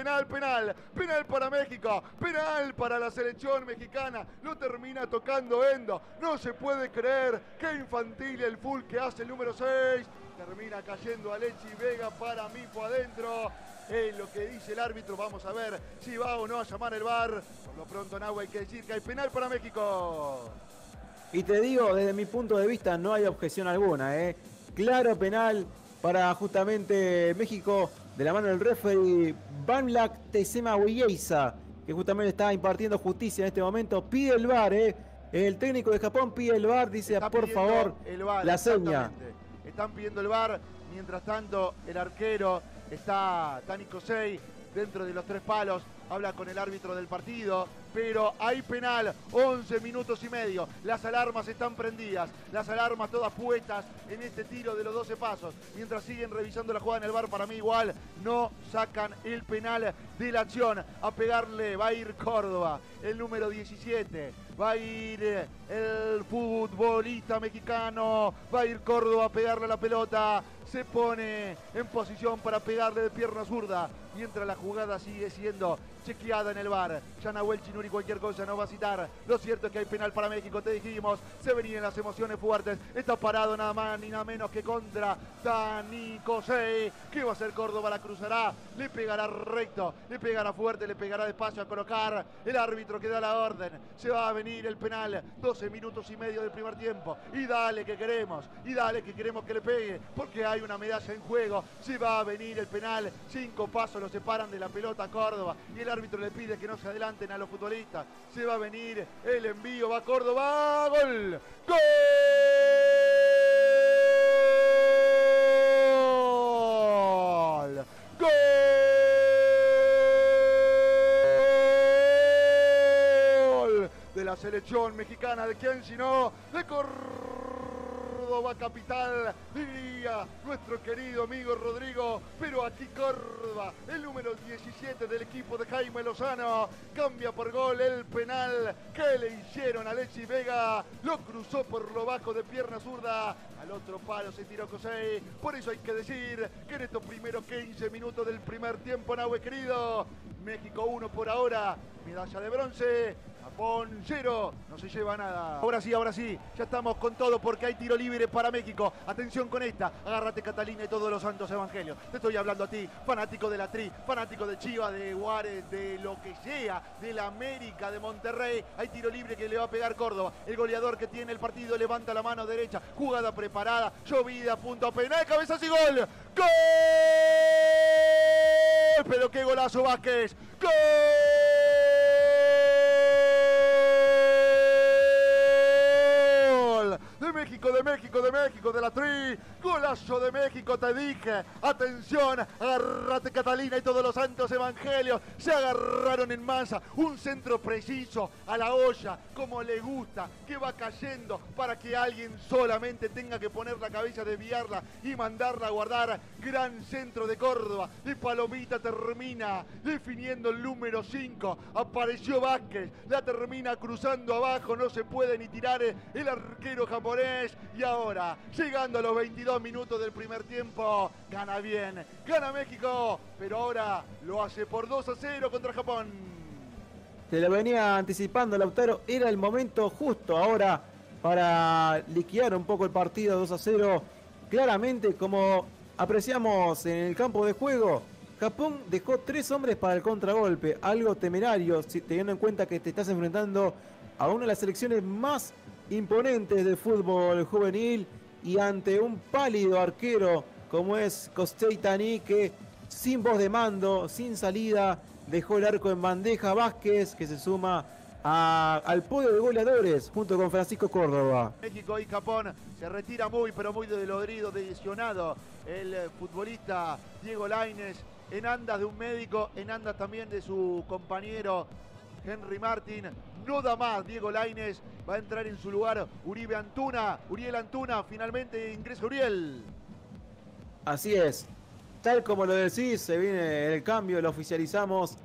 Penal, penal, penal, para México. Penal para la selección mexicana. Lo termina tocando Endo. No se puede creer. Qué infantil el full que hace el número 6. Termina cayendo Alechi Vega para Mifo adentro. Es lo que dice el árbitro. Vamos a ver si va o no a llamar el bar. Por lo pronto, Nahua, hay que decir que hay penal para México. Y te digo, desde mi punto de vista, no hay objeción alguna. ¿eh? Claro penal para justamente México de la mano del referee Banlak Tesema Wiyeiza, que justamente está impartiendo justicia en este momento. Pide el bar, ¿eh? El técnico de Japón pide el bar, dice Está por favor el VAR, la seña. Están pidiendo el bar. Mientras tanto, el arquero está Tani Kosei dentro de los tres palos. Habla con el árbitro del partido. Pero hay penal. 11 minutos y medio. Las alarmas están prendidas. Las alarmas todas puestas en este tiro de los 12 pasos. Mientras siguen revisando la jugada en el bar, para mí igual no sacan el penal de la acción. A pegarle va a ir Córdoba, el número 17. Va a ir eh, el futbolista mexicano. Va a ir Córdoba a pegarle la pelota. Se pone en posición para pegarle de pierna zurda. Mientras la jugada sigue siendo chequeada en el bar. Ya Nahuel Chinuri cualquier cosa no va a citar. Lo cierto es que hay penal para México, te dijimos. Se venían las emociones fuertes. Está parado nada más ni nada menos que contra Dani Cosey. ¿Qué va a hacer Córdoba? La cruzará. Le pegará recto. Le pegará fuerte. Le pegará despacio a colocar. El árbitro que da la orden. Se va a venir el penal. 12 minutos y medio del primer tiempo. Y dale que queremos. Y dale que queremos que le pegue. Porque hay una medalla en juego. Se va a venir el penal. Cinco pasos lo separan de la pelota Córdoba. Y el árbitro le pide que no se adelanten a los futbolistas. Se va a venir el envío. Va Córdoba. Gol. Gol. Gol de la selección mexicana. ¿De quién sino? De Córdoba capital. Diría nuestro querido amigo Rodrigo. Pero aquí Córdoba, el número 17 del equipo de Jaime Lozano. Cambia por gol el penal que le hicieron a Lechi Vega. Lo cruzó por lo bajo de pierna zurda. Al otro palo se tiró Cosey. Por eso hay que decir que en estos primeros 15 minutos del primer tiempo, Nahue querido. México 1 por ahora. Medalla de bronce. 0. No se lleva nada. Ahora sí, ahora sí. Ya estamos con todo porque hay tiro libre para México. Atención con esta. Agárrate Catalina y todos los santos evangelios. Te estoy hablando a ti, fanático de la Tri, fanático de Chivas, de Juárez, de lo que sea, de la América, de Monterrey. Hay tiro libre que le va a pegar Córdoba. El goleador que tiene el partido levanta la mano derecha. Jugada preparada. Llovida, punto penal, cabezas y gol. ¡Gol! Pero qué golazo Vázquez. ¡Gol! De De México, de México, de la Tri. Golazo de México, te dije. Atención, agárrate Catalina y todos los santos evangelios. Se agarraron en masa. Un centro preciso a la olla, como le gusta, que va cayendo para que alguien solamente tenga que poner la cabeza, desviarla y mandarla a guardar. Gran centro de Córdoba. De Palomita termina definiendo el número 5. Apareció Vázquez. La termina cruzando abajo. No se puede ni tirar el arquero japonés. Y ahora, llegando a los 22 minutos del primer tiempo, gana bien. Gana México. Pero ahora lo hace por 2 a 0 contra Japón. Te lo venía anticipando Lautaro, era el momento justo ahora para liquidar un poco el partido 2 a 0. Claramente, como apreciamos en el campo de juego, Japón dejó tres hombres para el contragolpe, algo temerario, teniendo en cuenta que te estás enfrentando a una de las selecciones más imponentes del fútbol juvenil y ante un pálido arquero como es Kostei Tani que sin voz de mando, sin salida, dejó el arco en bandeja Vázquez que se suma al podio de goleadores junto con Francisco Córdoba. México y Japón se retira muy, pero muy dolorido, lesionado el eh, futbolista Diego Laines en andas de un médico, en andas también de su compañero Henry Martin. No da más Diego Laines, va a entrar en su lugar Uribe Antuna, Uriel Antuna, finalmente ingresa Uriel. Así es, tal como lo decís, se viene el cambio, lo oficializamos.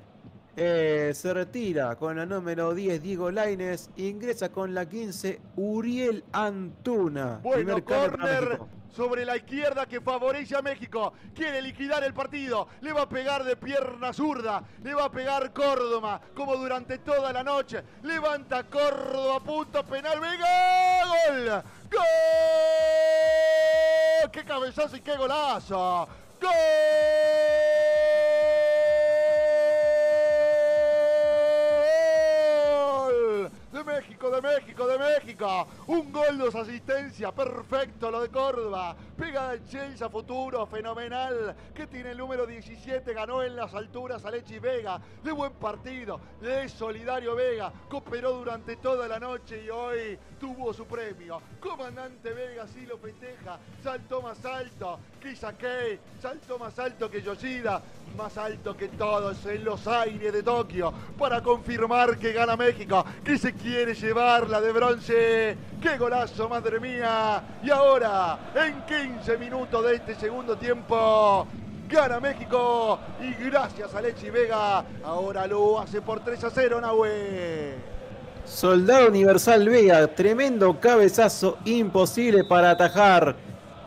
Eh, se retira con la número 10 Diego Laines, ingresa con la 15 Uriel Antuna. Bueno, Primer sobre la izquierda que favorece a México. Quiere liquidar el partido. Le va a pegar de pierna zurda. Le va a pegar Córdoba, como durante toda la noche. Levanta Córdoba, punto penal. ¡Venga! ¡Gol! ¡Gol! ¡Qué cabezazo y qué golazo! ¡Gol! De México, de México. Un gol, dos asistencias, perfecto lo de Córdoba. Pega el Chelsea futuro, fenomenal. Que tiene el número 17, ganó en las alturas a Vega. De buen partido, de solidario Vega. Cooperó durante toda la noche y hoy tuvo su premio. Comandante Vega sí lo festeja. Saltó más alto que Kei, saltó más alto que Yoshida, más alto que todos en los aires de Tokio para confirmar que gana México, que se quiere llevar la de bronce. ¡Qué golazo, madre mía! Y ahora, en 15 minutos de este segundo tiempo, gana México y gracias a Lechi Vega, ahora lo hace por 3 a 0, Nahue. Soldado Universal Vega, tremendo cabezazo, imposible para atajar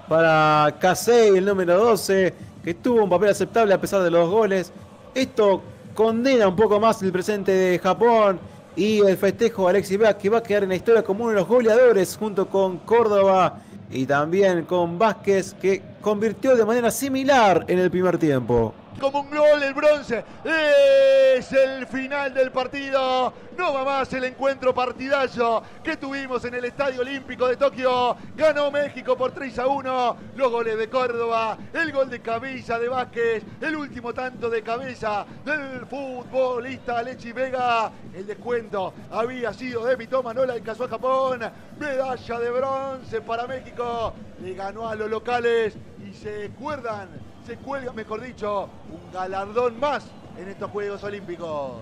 para Casey, el número 12, que tuvo un papel aceptable a pesar de los goles. Esto condena un poco más el presente de Japón y el festejo Alexis Vega, que va a quedar en la historia como uno de los goleadores junto con Córdoba y también con Vázquez, que convirtió de manera similar en el primer tiempo como un gol el bronce. Es el final del partido. No va más el encuentro partidazo que tuvimos en el Estadio Olímpico de Tokio. Ganó México por 3 a 1. Los goles de Córdoba, el gol de cabeza de Vázquez, el último tanto de cabeza del futbolista Lechi Vega. El descuento había sido de Mitoma, no la alcanzó a Japón. Medalla de bronce para México. Le ganó a los locales y se acuerdan se cuelga, mejor dicho, un galardón más en estos Juegos Olímpicos.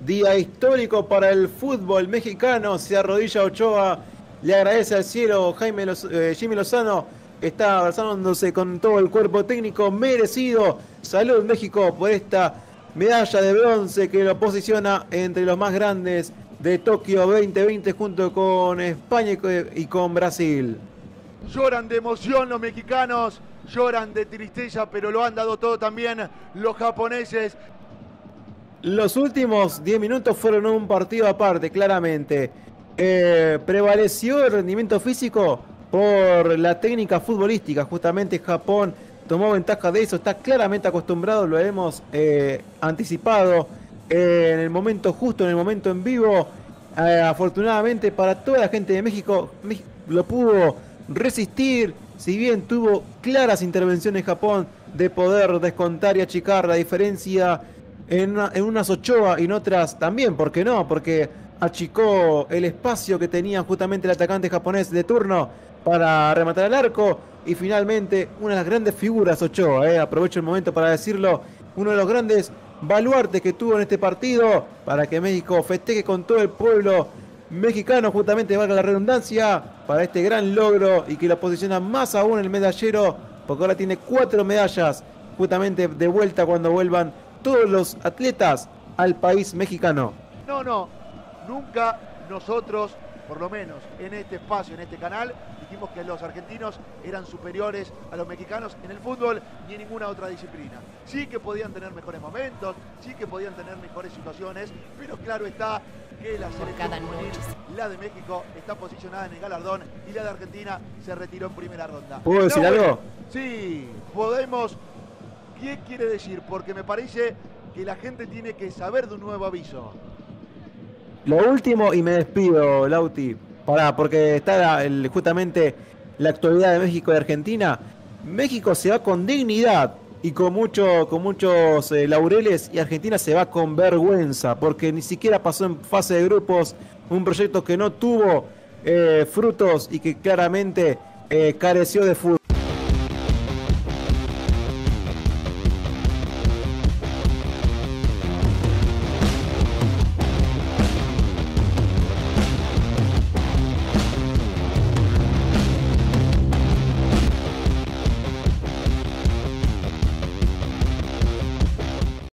Día histórico para el fútbol mexicano. Se arrodilla Ochoa, le agradece al cielo Jaime eh, Jimmy Lozano. Está abrazándose con todo el cuerpo técnico merecido. Salud México por esta medalla de bronce que lo posiciona entre los más grandes de Tokio 2020 junto con España y con Brasil. Lloran de emoción los mexicanos lloran de tristeza, pero lo han dado todo también los japoneses. Los últimos 10 minutos fueron un partido aparte, claramente. Eh, prevaleció el rendimiento físico por la técnica futbolística. Justamente Japón tomó ventaja de eso. Está claramente acostumbrado, lo hemos eh, anticipado eh, en el momento justo, en el momento en vivo. afortunadamente para toda la gente de México, lo pudo resistir si bien tuvo claras intervenciones Japón de poder descontar y achicar la diferencia en, unas Ochoa y en otras también, ¿por qué no? Porque achicó el espacio que tenía justamente el atacante japonés de turno para rematar el arco y finalmente una de las grandes figuras Ochoa, eh, aprovecho el momento para decirlo, uno de los grandes baluartes que tuvo en este partido para que México festeje con todo el pueblo mexicano, justamente valga la redundancia, para este gran logro y que lo posiciona más aún el medallero, porque ahora tiene cuatro medallas, justamente de vuelta cuando vuelvan todos los atletas al país mexicano. No, no, nunca nosotros, por lo menos en este espacio, en este canal, dijimos que los argentinos eran superiores a los mexicanos en el fútbol ni en ninguna otra disciplina. Sí que podían tener mejores momentos, sí que podían tener mejores situaciones, pero claro está que la selección la de México, está posicionada en el galardón y la de Argentina se retiró en primera ronda. ¿Puedo decir algo? Sí, podemos. ¿Qué quiere decir? Porque me parece que la gente tiene que saber de un nuevo aviso. Lo último, y me despido, Lauti, pará, porque está justamente la actualidad de México y Argentina. México se va con dignidad y con, mucho, con muchos eh, laureles y Argentina se va con vergüenza porque ni siquiera pasó en fase de grupos un proyecto que no tuvo eh, frutos y que claramente eh, careció de fútbol.